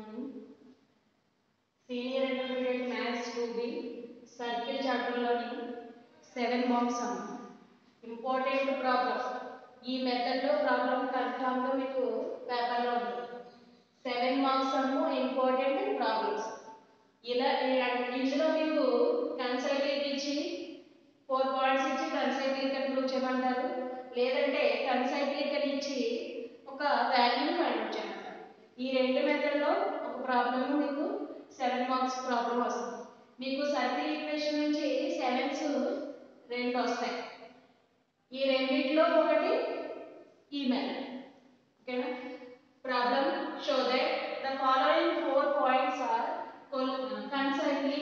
మనం senior intermediate maths two B circle చాప్టర్లోని seven marks అన్న important problem ఈ మెథడ్లో ప్రాబ్లం కన్ఫామ్గా మీకు పేపర్లో ఉంది. సెవెన్ మార్క్స్ అమ్ము ఇంపార్టెంట్ ప్రాబ్లమ్స్ ఇలా ఇందులో మీకు కన్సల్టేట్ ఇచ్చి ఫోర్ పాయింట్స్ ఇచ్చి కన్సైక్లిక్ అని ప్రూవ్ చేయమంటారు. లేదంటే కన్సైక్లిక్ ఇచ్చి ఒక వాల్యూని ఫైండ్ అవుట్ ఈ రెండు మెథడ్లో ఒక ప్రాబ్లమ్ మీకు సెవెన్ మార్క్స్ ప్రాబ్లం వస్తుంది. మీకు సర్కిల్ ఈక్వేషన్ నుంచి సెవెన్స్ రెండు వస్తాయి. ఈ రెండిట్లో ఒకటి ఈ మెథడ్ ఓకేనా problem show that the following four points are concyclic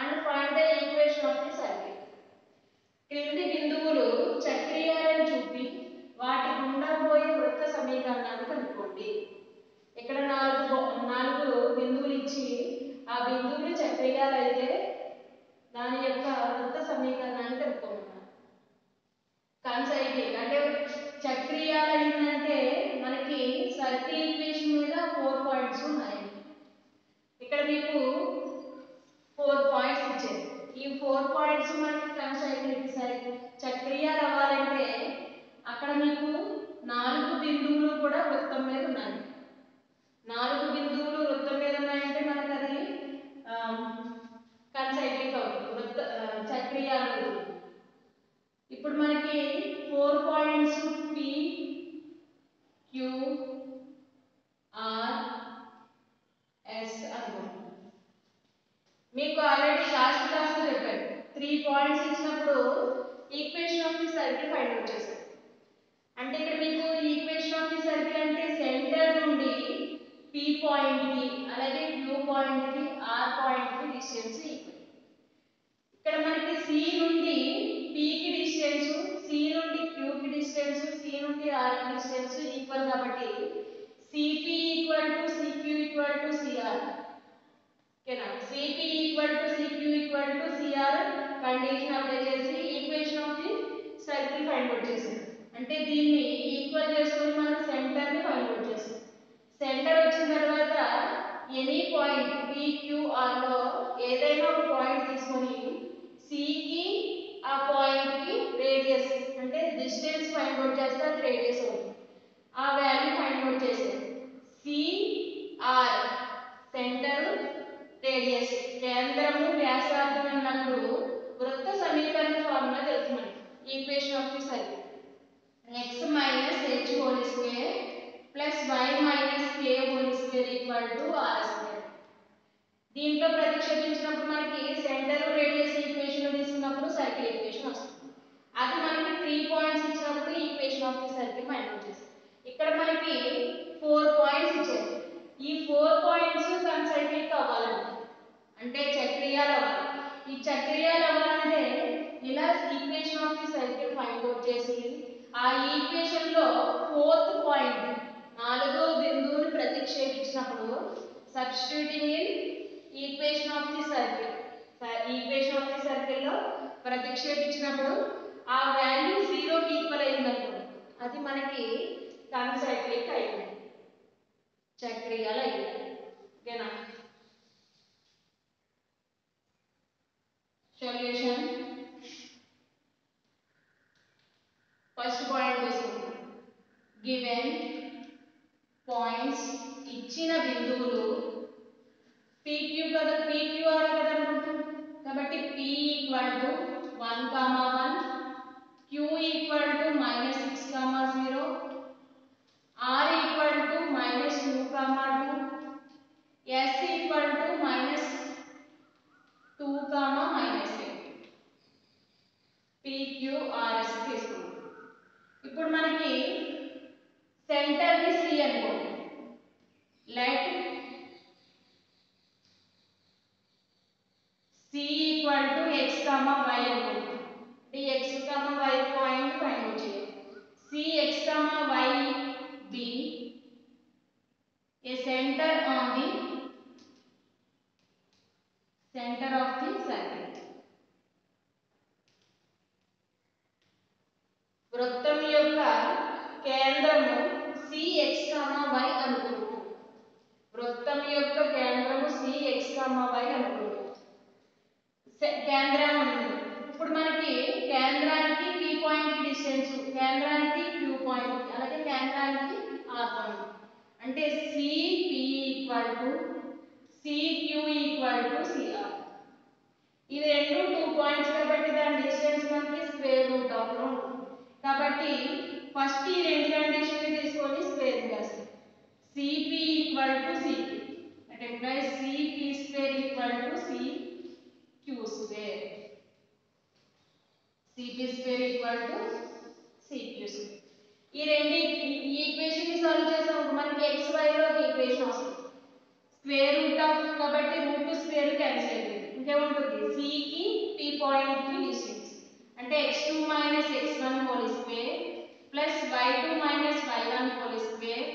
and find the equation of the circle క్రింది బిందువులు చక్రీయాలను చూపి వాటి గుండా పోయే వృత్త సమీకరణాన్ని కనుక్కోండి. ఇక్కడ నాలుగు నాలుగు బిందువులు ఇచ్చి ఆ బిందువులు చక్రీయాలు అయితే దాని యొక్క వృత్త సమీకరణాన్ని కనుక్కోమన్నారు కన్సైక్లిక్ అంటే చక్రీయాలు అయిందంటే మనకి సర్కిల్ ఈక్వేషన్ మీద ఫోర్ పాయింట్స్ ఉన్నాయి. ఇక్కడ మీకు ఫోర్ పాయింట్స్ ఇచ్చారు. ఈ ఫోర్ పాయింట్స్ మనకి కన్సైక్లిక్ సరే చక్రీయాలు అవ్వాలంటే అక్కడ మీకు నాలుగు బిందువులు కూడా వృత్తం మీద ఉన్నాయి. నాలుగు బిందువులు వృత్తం మీద ఉన్నాయంటే మనకు అది కన్సైక్లిక్ అవుతుంది. వృత్త చక్రీయాలు ఇప్పుడు మనకి four points P Q R S అనుకుంటున్నాం మీకు ఆల్రెడీ లాస్ట్ క్లాస్లో చెప్పాను త్రీ పాయింట్స్ ఇచ్చినప్పుడు equation of the circle find out చేశారు అంటే ఇక్కడ మీకు ఈక్వేషన్ ఆఫ్ ది సర్కిల్ అంటే సెంటర్ నుండి పీ పాయింట్కి అలాగే క్యూ పాయింట్కి ఆర్ పాయింట్కి డిస్టెన్స్ ఈక్వల్ ఇక్కడ మనకి సి నుండి పీకి కి డిస్టెన్స్ సి నుండి క్యూకి డిస్టెన్స్ సి నుండి ఆర్కి డిస్టెన్స్ ఈక్వల్ కాబట్టి CP equal to CQ equal to CR ఓకేనా CP equal to CQ equal to CR condition apply చేసి equation of the circle find out చేసాం అంటే దీన్ని ఈక్వల్ చేసుకొని మనం సెంటర్ని ఫైండ్ అవుట్ చేసాం సెంటర్ వచ్చిన తర్వాత ఎనీ పాయింట్ పిక్యూఆర్లో ఏదైనా ఒక పాయింట్ తీసుకొని సికి ఆ పాయింట్కి రేడియస్ అంటే డిస్టెన్స్ ఫైండ్ అవుట్ చేస్తే అది రేడియస్ అవుతుంది. ఆ వాల్యూ ఫైండ్ అవుట్ చేసేది సిఆర్ సెంటర్ రేడియస్ కేంద్రము వ్యాసార్థం అన్నప్పుడు వృత్త సమీకరణ ఫార్ములా తెలుసు మనకి. Equation of the circle x minus h whole square plus Y minus K whole square equal to R square. దీంట్లో ప్రతిక్షేపించినప్పుడు మనకి సెంటర్ రేడియస్ ఈక్వేషన్ తీసుకున్నప్పుడు సర్కిల్ ఈక్వేషన్ వస్తుంది. అది మనకి త్రీ పాయింట్స్ ఇచ్చినప్పుడు equation of the circle find out చేస్తాం ఇక్కడ మనకి ఫోర్ పాయింట్స్ ఇచ్చారు. ఈ ఫోర్ పాయింట్స్ కన్సైక్లిక్ అవ్వాలండి అంటే చక్రీయాలు అవ్వాలి. ఈ చక్రీయాలు అవ్వాలంటే ఇలా equation of the circle find out చేసి ఆ ఈక్వేషన్లో ఫోర్త్ పాయింట్ నాలుగో బిందువుని ప్రతిక్షేపించినప్పుడు substituting in equation of the circle equation of the సర్కిల్లో ప్రతిక్షేపించినప్పుడు ఆ వాల్యూ జీరోకి ఈక్వల్ అయిందనుకో అది మనకి కన్సైక్లిక్ అయింది చక్రీయాలు అయింది ఓకేనా? సొల్యూషన్ ఫస్ట్ పాయింట్ తీసుకుంటాం గివెన్ పాయింట్స్ ఇచ్చిన బిందువులు పీక్యూ కదా పీక్యూఆర్ కదా అనుకుంటాం. కాబట్టి P equal to one comma one Q equal to minus six comma zero R equal to minus two comma two S equal to minus two comma minus eight PQRS తీసుకుంటాం ఇప్పుడు మనకి centre ని C అనుకోండి let C equal to x comma y అనుకుంటాం అంటే x comma y point find out చేయాలి C x comma y be a centre on the centre of the circle వృత్తం యొక్క కేంద్రము సిఎక్స్ y అనుకుంటున్నాం. వృత్తం యొక్క కేంద్రము సి ఎక్స్ వై అనుకుందాం సె- కేంద్రం ఉంది ఇప్పుడు మనకి కేంద్రానికి పి పాయింట్ డిస్టెన్స్ కేంద్రానికి క్యూ పాయింట్ అలాగే కేంద్రానికి ఆర్ పాయింట్ అంటే CP equal to CQ equal to CR ఇది రెండు టూ పాయింట్స్ కాబట్టి దాని డిస్టెన్స్ మనకి స్క్వేర్ రూట్ ఆఫ్ ఉంటుంది. కాబట్టి ఫస్ట్ ఈ రెండు కండిషన్ తీసుకొని స్క్వేర్ చేస్తాం. సిపి ఈక్వల్ టు సిపి అంటే implies CP square equal to C Q square CP square equal to CQ square ఈ రెండు ఈ ఈక్వేషన్ని సాల్వ్ చేసాం. మనకి ఎక్స్ వై లో ఈక్వేషన్ వస్తుంది. స్క్వేర్ రూట్ ఆఫ్ కాబట్టి రూట్ స్క్వేర్ క్యాన్సిల్ అవుతుంది ఇంకేముంటుంది? C కి p పాయింట్కి డిస్టెన్స్ అంటే x2 minus x1 whole square Plus y2 minus y1 whole square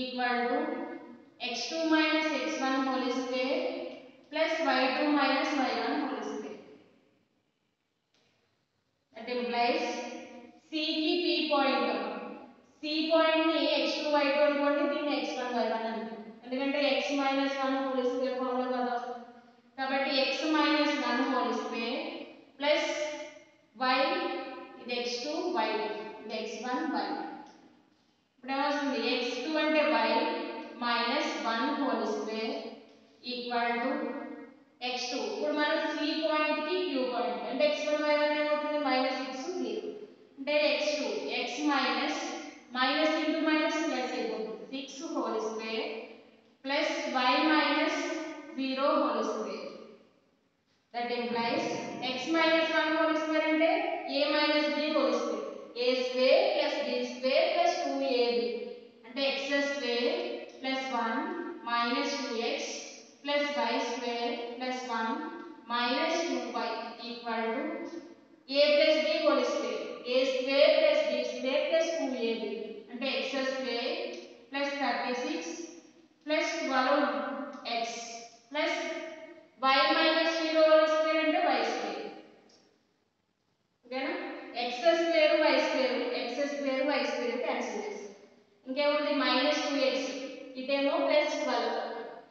equal to x2 minus x1 whole square plus y2 minus y1 whole square that implies c కి p point c point ని x2 y2 అనుకోండి దీన్ని x1 y1 అనుకోండి ఎందుకంటే x minus 1 whole square formula కదా వస్తుంది. కాబట్టి x minus 1 whole square plus y ఇది x2 y2 ఇది x1 y1 ఇప్పుడు ఏమొస్తుంది x2 అంటే y minus 1 whole square equal to x2 ఇప్పుడు మనం c పాయింట్ కి q పాయింట్ అంటే x1 y1 ఏమవుతుంది మైనస్ 6 0 అంటే x2 x minus minus into minus plus అయిపోతుంది 6 whole square plus y minus 0 whole square that implies x minus 1 whole square అంటే a minus b whole square a square plus b square plus 2ab అంటే x square plus 1 minus 2x plus y square plus 1 minus 2y equal to a plus b whole square a square plus b square plus 2ab అంటే x square plus 36 plus 12x plus y minus 0 whole square అంటే y square ఓకేనా x square y square x square y square cancel చేస్తాం ఇంకేముంది minus 2x ఇటేమో plus 12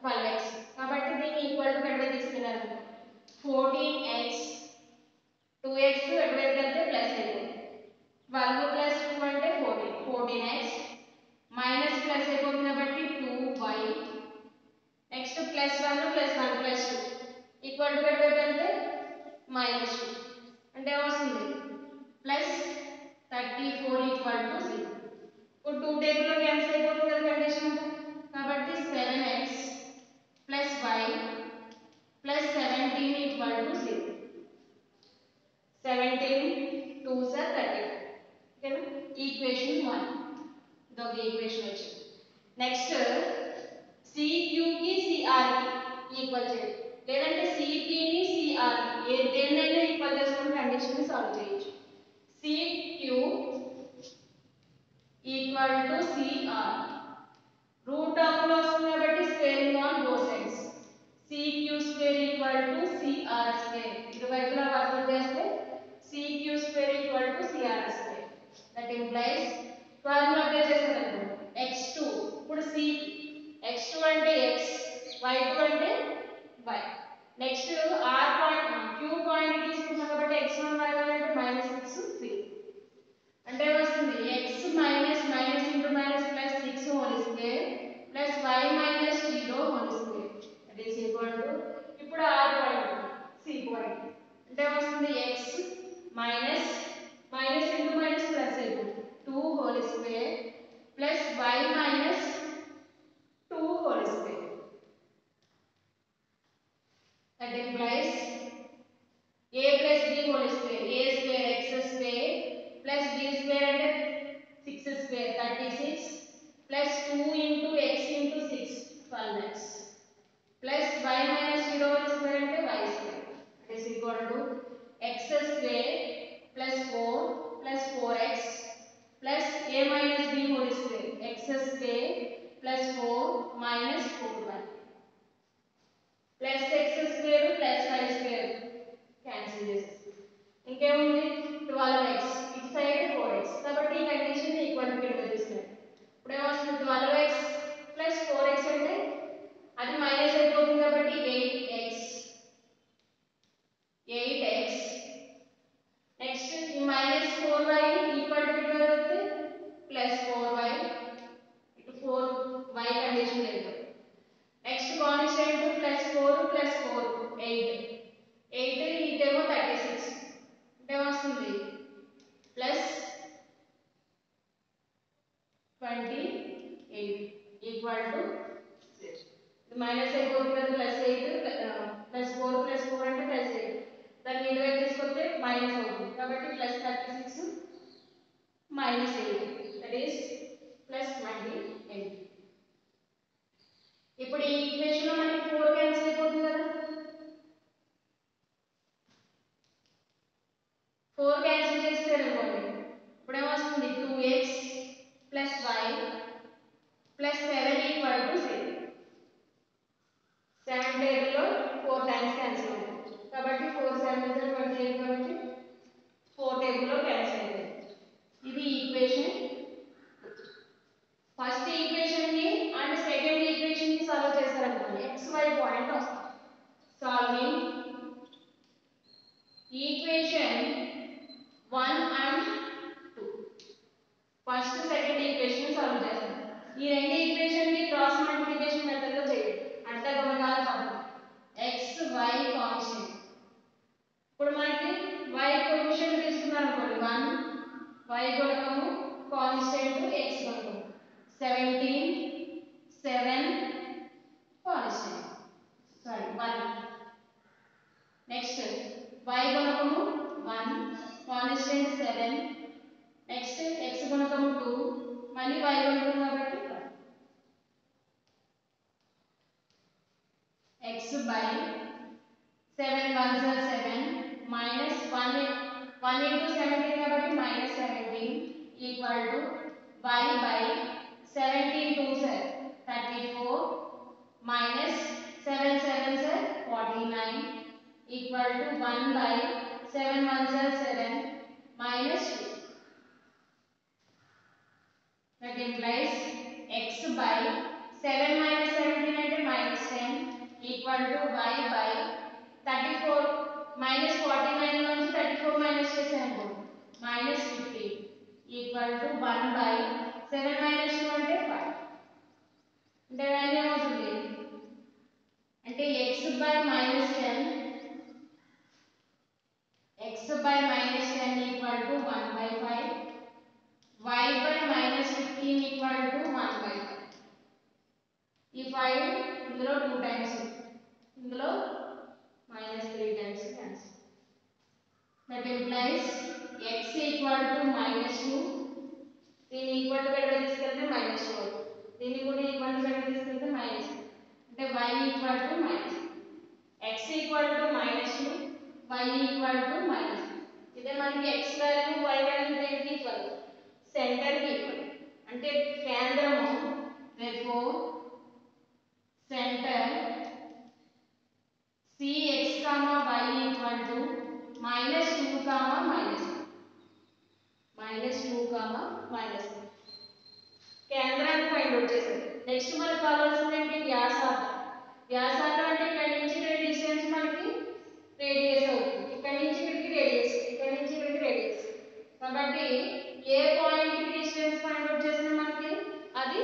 12x కాబట్టి దీన్ని equal to ఎక్కడ తీసుకెళ్ళాలి 14x 2x ఎటువైపు వెళ్తే ప్లస్ అయిపోతుంది 12 ప్లస్ 2 అంటే 14 14x మైనస్ ప్లస్ అయిపోతుంది కాబట్టి 2y next plus 1 plus 1 plus 2 equal to ఎటువైపు వెళ్తే మైనస్ 2 అంటే ఏమొస్తుంది ప్లస్ 34 ఈక్వల్ టు 0 ఇప్పుడు టూ టేబుల్లో క్యాన్సిల్ అయిపోతుంది కదా కండిషన్ అంతా కాబట్టి 7x plus y plus 17 equal to 0 17 2 sir 30 ఓకేనా ఈక్వేషన్ 1 ఇదొక ఈక్వేషన్ వచ్చింది నెక్స్ట్ CQ కి CR కి ఈక్వల్ చేయాలి లేదంటే CP ని CR కి ఏ దేన్నైనా ఈక్వల్ చేసుకుని కండిషన్ ని సాల్వ్ చేయొచ్చు CQ equal to CR root of లో వస్తుంది కాబట్టి squaring on both sides CQ square equal to CR square ఇరువైపులా వర్క్ చేస్తే CQ square equal to CR square that implies formula apply చేసేటప్పుడు x2 ఇప్పుడు C x2 అంటే x y2 అంటే y next R point Q point తీసుకున్నాం కాబట్టి x1 y1 అంటే minus six three అంటే వస్తుంది. X minus minus into minus plus six whole square plus y minus zero whole square that equal to ఇప్పుడు R point C point అంటే వస్తుంది x minus minus into minus plus అయిపోతుంది two whole square plus y minus two whole square plus b squared 6 square 36 plus 2 into x into 6 12 x plus y minus 0 square into y square is equal to x square plus 4 plus 4x plus a minus b whole square x square plus 4 minus 4y plus x square plus y square cancel this inkem undi 12x said 4x కాబట్టి ఈ condition equal period తెలుస్తుంది ఇప్పుడు ఏమొస్తుంది 12x 4x అంటే అది minus అయిపోతుంది కాబట్టి 8x 8x next ఈ మైనస్ 4y ఈక్వల్ టు 12 అయితే ప్లస్ 4y ఇటు 4 ఈ రెండు equal to 1 by 7 ones are 7 minus 2 that implies x by 7 minus 17 అంటే minus 10 equal to y by 34 minus 49 నుంచి 34 minus చేసాను minus 50 equal to 1 by 7 minus 2 అంటే 5 అంటే వాల్యూ ఏమవుతుంది అంటే x by minus 10 x by minus 10 equal to 1 by 5 y by minus 15 equal to 1 by 5 ఈ 5 ఇందులో 2 times ఇందులో minus 3 times cancel that implies x equal to minus 2 దీన్ని equal to ఎక్కడ తీసుకెళ్తే మైనస్ 2 దీన్ని కూడా ఈక్వల్ టు ఎక్కడ తీసుకెళ్తే మైనస్ అంటే y equal to minus x equal to minus 2 y equal to minus ఇదే మనకి x వాల్యూ y వాల్యూ దేనికి ఈక్వల్ సెంటర్కి ఈక్వల్ అంటే కేంద్రము. Center cx comma y equal to minus 2 comma minus 2 minus 2 comma minus 2 కేంద్రాన్ని find out చేశారు. Next మనకు కావాల్సింది ఏంటి? వ్యాసార్థం. వ్యాసార్థం అంటే ఇక్కడ నుంచి డిస్టెన్స్ మనకి రేడియస్ అవుతుంది ఇక్కడ నుంచి ఇక్కడికి రేడియస్ ఇక్కడ నుంచి ఇక్కడికి రేడియస్ కాబట్టి ఏ పాయింట్ డిస్టెన్స్ ఫైండ్ అవుట్ చేసినా మనకి అది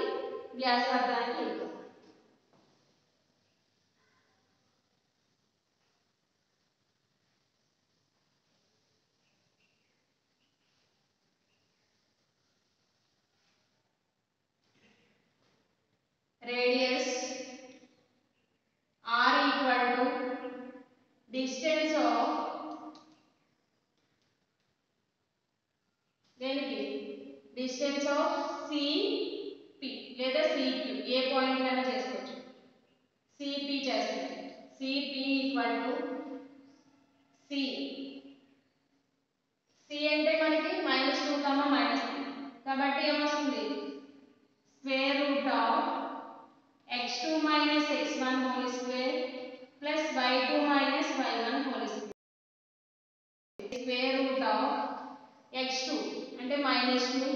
వ్యాసార్థానికి equal radius square root of x2 అంటే -2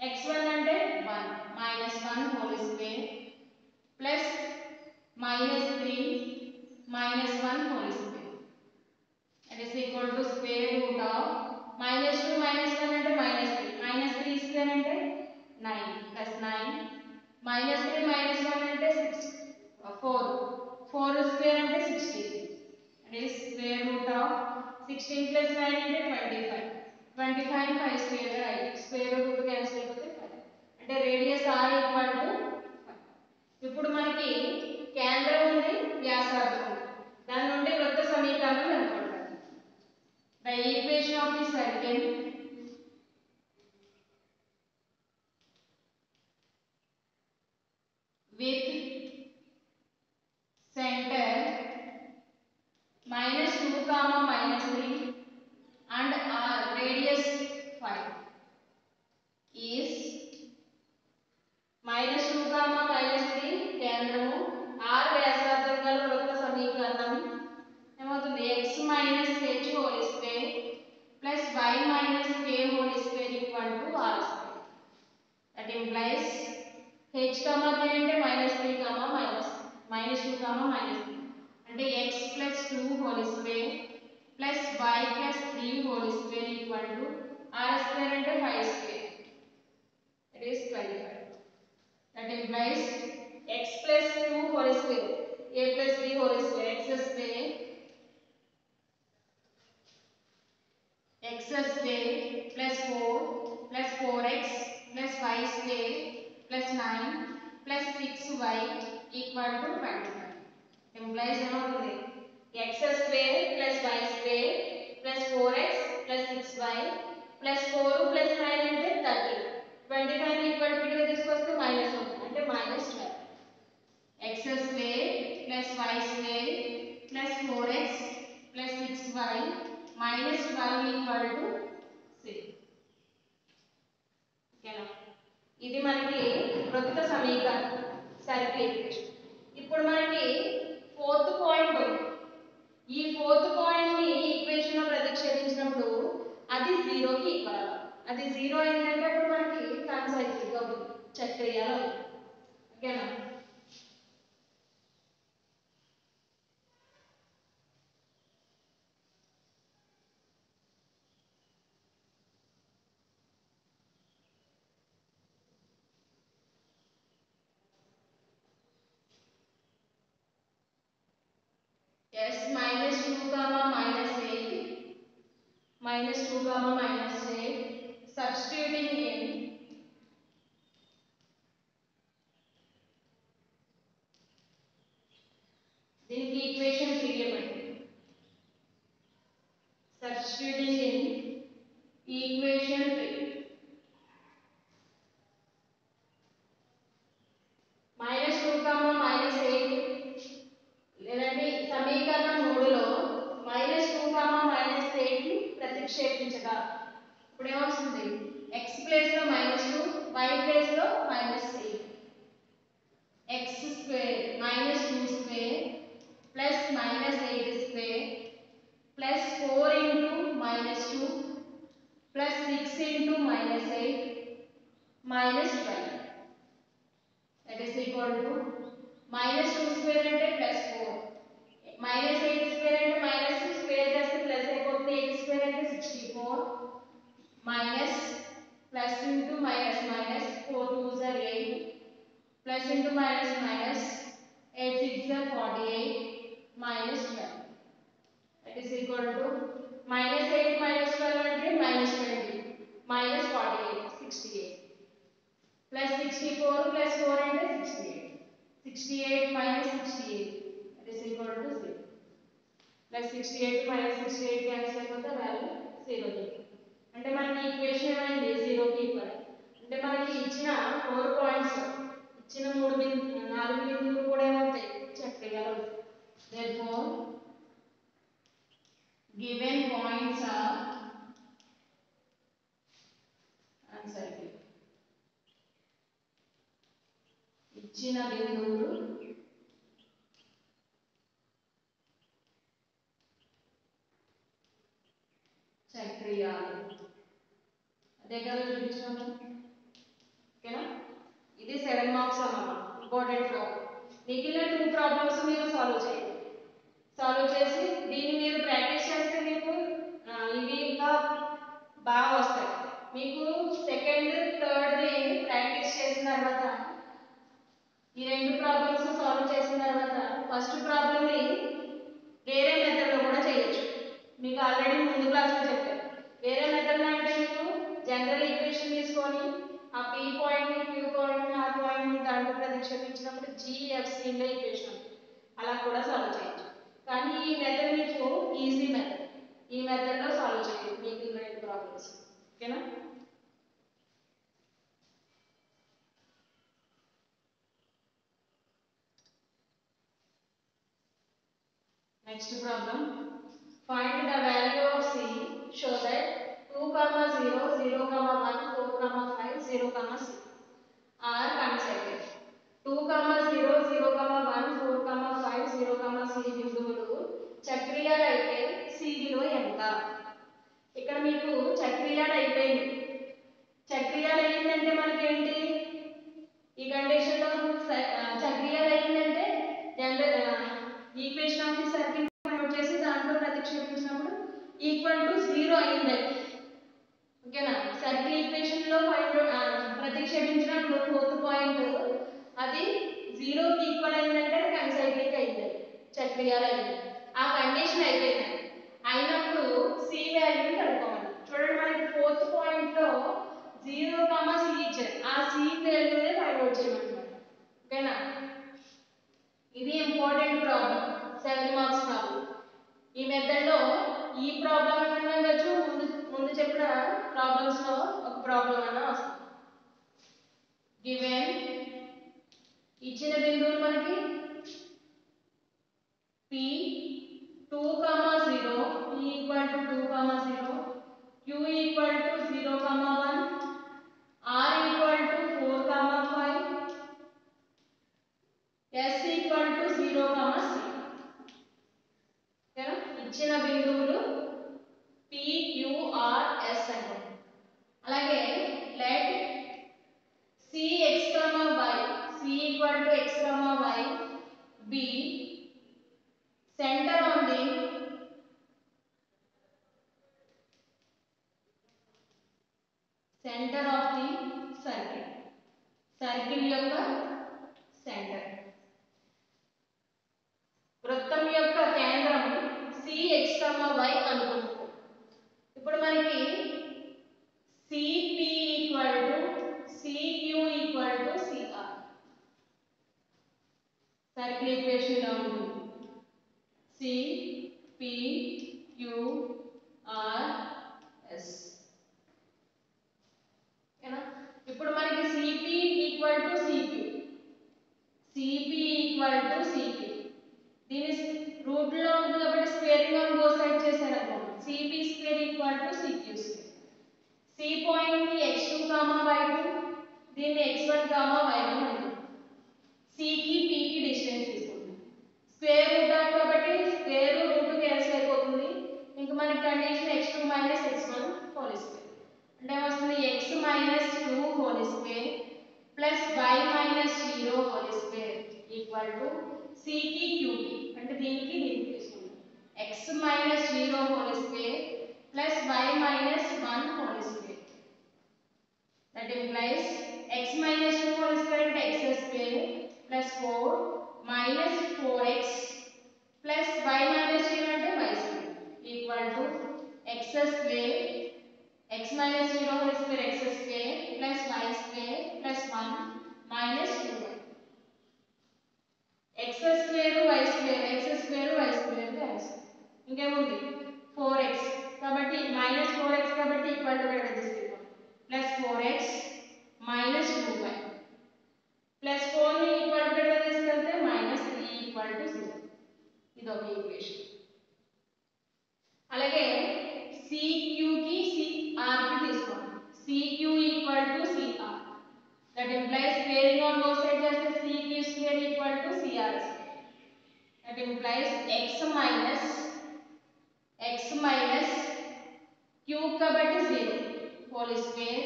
x1 అంటే 1 -1 whole square plus -3 -1 whole square that is equal to square root of -2 -1 అంటే -3 -3 స్క్వేర్ అంటే 9 ప్లస్ 9 -3 -1 అంటే 4 4 స్క్వేర్ అంటే 16 that is square root of sixteen plus nine అంటే twenty five twenty five five square అయ్యి square root cancel అయిపోతే five అంటే radius R equal to ఇప్పుడు మనకి కేంద్రం ఉంది వ్యాసార్థం ఉంది. దాని నుండి వృత్త సమీకరణం కనుక్కుంటాం the equation of the circle with center minus 2 comma minus 3 and r radius 5 is minus 2 comma minus 3 కేంద్రము r వ్యాసార్థం గల వృత్త సమీకరణం ఏమవుతుంది x minus h whole square plus y minus k whole square equal to r square that implies h comma k అంటే minus 3 comma minus minus 2 comma minus 3 అంటే x plus two whole square plus y plus three whole square equal to r square అంటే five square it is twenty five that implies x plus two whole square a plus b whole square x square x square plus four plus four x plus y square plus 9 plus 6y equal to 25. Implies ఏమవుతుంది x square plus y square plus 4x plus 6y plus 4 plus 9 అంటే 30. 25 equal to ఇక్కడ తీసుకొస్తే minus అవుతుంది అంటే minus 12. x square plus y square plus 4x plus 6y minus 12 equal to 6. ఓకేనా ఇది మనకి వృత్త సమీకరణం సర్కిల్ ఇప్పుడు మనకి ఫోర్త్ పాయింట్. ఈ ఫోర్త్ పాయింట్ని ఈక్వేషన్లో ప్రతిక్షేపించినప్పుడు అది జీరోకి ఈక్వల్ అది జీరో అయిందంటే అప్పుడు మనకి కన్సైకిల్ అవుతుంది ఉంది. చక్రీయాలు ఓకేనా? Minus 2 comma minus 8 substituting in why place లో minus eight x square minus two square plus minus eight square plus four into minus two plus six into minus eight minus twelve that is equal to minus two square అంటే plus four minus eight square అంటే minus square చేస్తే plus అయిపోతుంది eight square అంటే sixty four minus plus into minus minus four two జర్ eight plus into minus minus eight six జర్ forty eight minus twelve that is equal to minus eight minus twelve అంటే minus twenty minus forty eight sixty eight plus sixty four plus four అంటే sixty eight 68 minus 68 that is equal to 0 plus 68 minus 68 cancel అయిపోతే value 0 అంటే మనకి equation ఏమైంది మూడు points ఇచ్చిన మూడు బిందు నాలుగు బిందులు కూడా ఏమవుతాయి? చక్రీయాలు therefore given points are answer ఇచ్చిన బిందువులు చక్రియాలు. అదే కదా చూపించాము టెన్ మార్క్స్ అన్నమాట ఇంపార్టెంట్ ప్రాబ్లం మిగిలిన టూ ప్రాబ్లమ్స్ మీరు సాల్వ్ చేయండి. సాల్వ్ చేసి దీన్ని మీరు ప్రాక్టీస్ చేస్తే మీకు ఇవి ఇంకా బాగా వస్తాయి. మీకు సెకండ్ థర్డ్ ప్రాక్టీస్ చేసిన తర్వాత ఈ రెండు ప్రాబ్లమ్స్ సాల్వ్ చేసిన తర్వాత ఫస్ట్ ప్రాబ్లమ్ని వేరే మెథడ్లో కూడా చేయొచ్చు. మీకు ఆల్రెడీ ముందు క్లాస్లో చెప్పాను. వేరే మెథడ్లో అంటే మీకు జనరల్ ఈక్వేషన్ తీసుకొని ఆ పీ పాయింట్ని క్యూ పాయింట్ని ఆర్ పాయింట్ని దాంట్లో ప్రతిక్షేపించినప్పుడు జిఎఫ్సిలో ఈక్వేషన్ అలా కూడా సాల్వ్ చేయొచ్చు కానీ ఈ మెథడ్ మీకు ఈజీ మెథడ్ ఈ మెథడ్లో సాల్వ్ చేయండి మీకు ఈ రెండు ప్రాబ్లమ్స్ ఓకేనా Next problem. Find the value of C. Show that 2, comma 0, 0, comma 1, 4, comma 5, 0, comma 6 are consecutive. 2, comma 0, 0, comma 1, 4, comma 5, 0, comma C బిందువులు చక్రీయాలు అయితే విలువ ఎంత? ఇక్కడ మీకు చక్రీయాలు అయిపోయింది చక్రీయాలు అయ్యిందంటే మనకేంటి? ఈ కండిషన్లో చక్రీయాలు అయ్యిందంటే general equation of the circle వచ్చేసి చేసి దాంట్లో ప్రతిక్షేపించినప్పుడు ఈక్వల్ టు జీరో అయింది ఓకేనా? సర్కిల్ ఈక్వేషన్లో ఫైండ్ ప్రతిక్షేపించినప్పుడు ఫోర్త్ పాయింట్ అది జీరోకి ఈక్వల్ అయిందంటే కన్సైక్లిక్ అయింది చక్రీయాలు అయింది ఆ కండిషన్ అయిపోయింది. అయినప్పుడు సి వాల్యూని కనుక్కోవాలి. చూడండి మనకి ఫోర్త్ పాయింట్లో జీరో కామా సి ఇచ్చారు. ఆ సి వాల్యూనే ఫైండ్ అవుట్ చేయమంటున్నారు ఓకేనా? ఇది important problem seven marks problem ఈ మెథడ్లో ఈ ప్రాబ్లం ఏమన్నా ఉండొచ్చు ముందు ముందు చెప్పిన ప్రాబ్లమ్స్లో ఒక ప్రాబ్లం అన్న వస్తుంది. గివెన్ ఇచ్చిన బిందువులు మనకి P two comma zero equal to two comma zero Q equal to zero comma one R equal to four comma five S equal to zero comma six ఇచ్చిన బిందువులు p q r s అంటాం అలాగే let c x comma y c equal to x comma y b center on the center of the circle circle యొక్క centre వృత్తం యొక్క కేంద్రం cx, y అనుకుంటున్నాం ఇప్పుడు మనకి 4 minus 4x plus y minus 0 అంటే y square equal to x square x minus 0 whole square x square plus y square plus 1 minus 2y x square y square x square y square cancel ఇంకేముంది 4x కాబట్టి minus 4x కాబట్టి equal to ఇక్కడ తీసుకుంటాం plus 4x minus 2y plus 4 ని equal to ఇక్కడ తీసుకెళ్తే minus 3 equal to 0 ఇది ఒక ఈక్వేషన్ అలాగే CQ కి CR కి తీసుకోండి CQ equal to CR that implies squaring on both side చేస్తే CQ square equal to CR square that implies x minus x minus cube కాబట్టి 0 whole square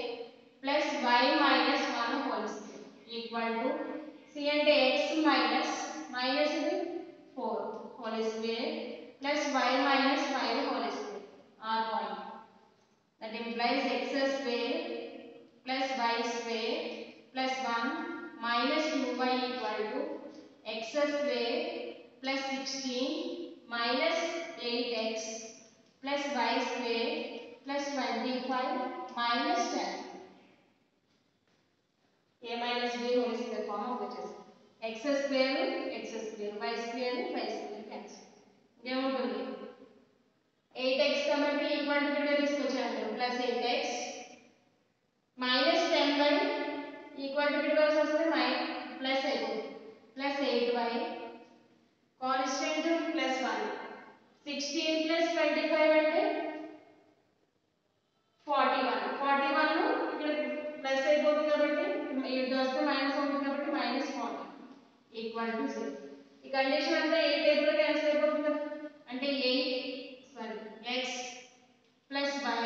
plus y minus 1 whole square equal to c అంటే x minus minus ఇది 4 whole square plus y minus 5 whole square r point that implies x square plus y square plus 1 minus 2y equal to x square plus 16 minus 8x plus y square plus 25 minus 10. a minus b whole square form of which is x square x square y square y square cancel ఇంకేముంటుంది 8x కాబట్టి equal to ఇక్కడ తీసుకొచ్చాను plus 8x minus 10y equal to ఇక్కడ వస్తే my plus అయిపోతుంది plus 8y constant plus 1 16 plus 25 అంటే 41 41 ఇక్కడ plus అయిపోతుంది కాబట్టి ఇది వస్తే మైనస్ అవుతుంది కాబట్టి మైనస్ 40 ఈక్వల్ టు 0 ఈ కండిషన్ అంతా ఏ టేబుల్ క్యాన్సిల్ అయిపోతుంది? అంటే eight sorry x plus y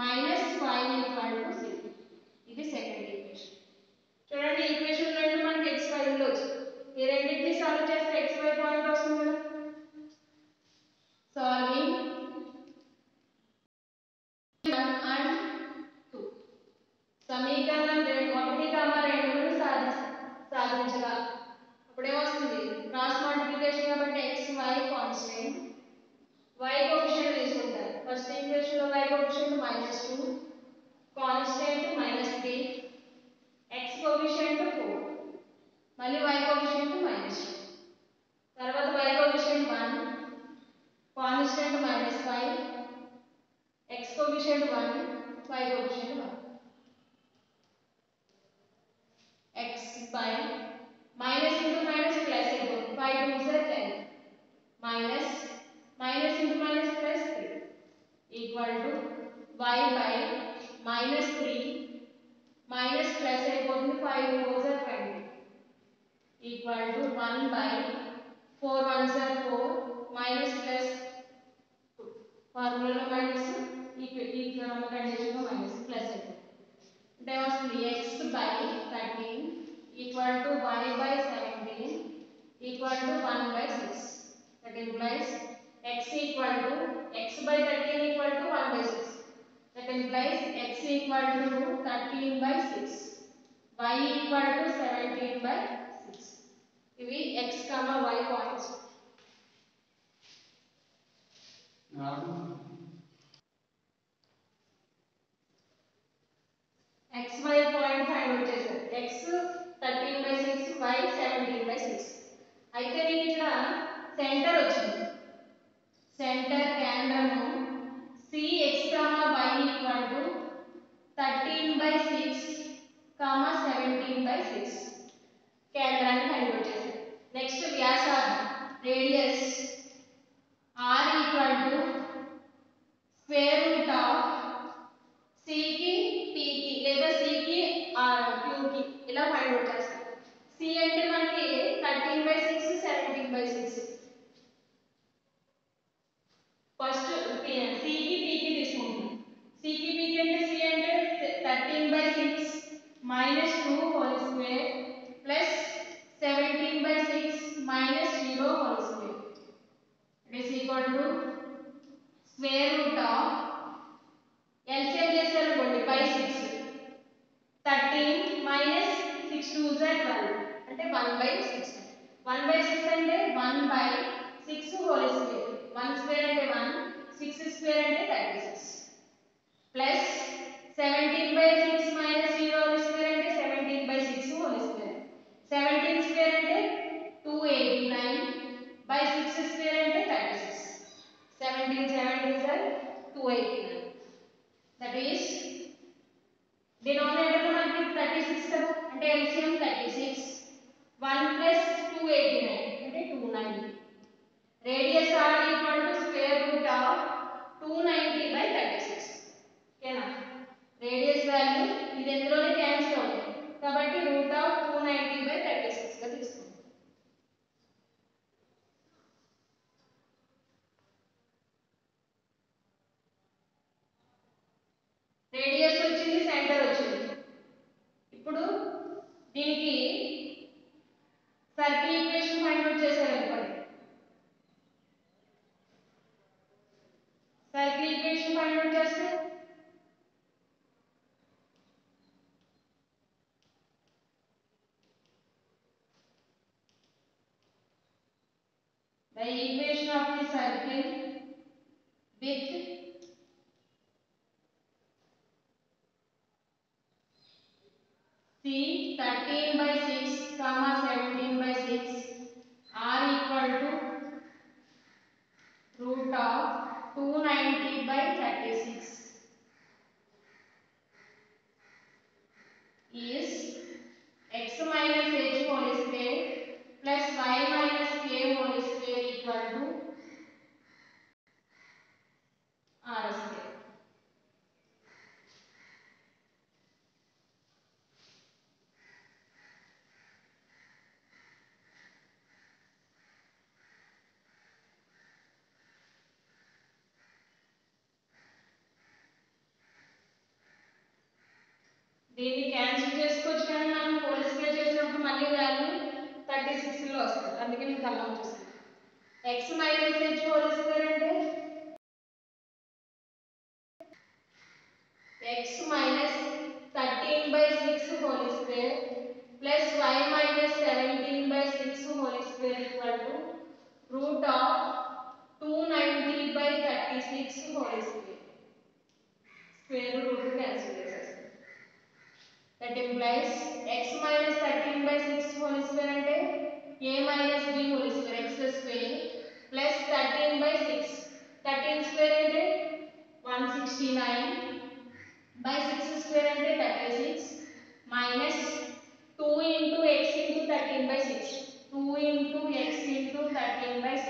minus five equal to 0 ఇది సెకండ్ ఈక్వేషన్ చూడండి ఈక్వేషన్ రెండు మనకి ఎక్స్ y వచ్చింది. ఈ రెండింటిని సాల్వ్ చేస్తే x y constant y coefficient race होता है। फ़र्स्ट नेम पे चलो y coefficient minus two constant minus three x coefficient four मल्ल वाई कोफिशिएंट माइनस टू తర్వాత y coefficient 1 constant -5 x coefficient 1 y coefficient 1 y by minus three minus कैसे both में five four sir twenty equal to one by four one sir four minus plus formula में minus equal condition में minus plus है Davos x by 17 by six. y equal to 17 by six. 6 ఇవి x comma y points. x y point find out is x 13 by 6 y 17 by 6 అయితే నీకు center centre వచ్చింది c x comma y equal to equal to thirteen by six comma seventeen by six కేంద్రాన్ని find out చేశారు next వ్యాసార్థం radius r equal to square root of సికి పికి లేదా సికి క్యూకి ఇలా ఫైండ్ అవుట్ చేస్తాం సి అంటే మనకి thirteen by six seventeen by six first సికి పికి తీసుకుంటాం సికి పికి అంటే 13 by 6 minus 2 whole square plus 17 by 6 minus 0 whole square. It is equal to square root of LCM చేశారు by 6. 13 minus 6 2 is 12. అంటే 1 by 6. 1 by 6 అంటే 1 by 6 whole square. 1 square అంటే 1, 6 square అంటే 36. Plus 17 by 6 minus 0 whole square and 17 by 6 whole square 17 square and 289 by 6 square and 36 17 7 is 289 that is denominator में आपने 36 కదా అంటే LCM 36 1 plus 289 అంటే 290 radius r equal to square root of 290 by 36 okay na radius value ఇది ఎందులోనే cancel అవుతుంది? కాబట్టి root of 290 by thirty సిక్స్గా తీసుకుంటాం దీన్ని క్యాన్సిల్ చేసుకోవచ్చు కానీ మనం హోల్ చేసినప్పుడు మళ్ళీ వాల్యూ థర్టీ సిక్స్లో వస్తుంది. అందుకే నేను తలా x minus H whole square అంటే? X minus thirteen by six whole square plus y minus seventeen by six హోలిస్తే square equal to root of two ninety by thirty six హోలిస్తే square square root cancel చేసేస్తాను that implies x minus 13 by 6 whole square and a minus b whole square x square plus 13 by 6 13 square అంటే 169 by 6 square అంటే 36 minus 2 into x into 13 by 6 2 into x into 13 by 6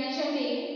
realmente haver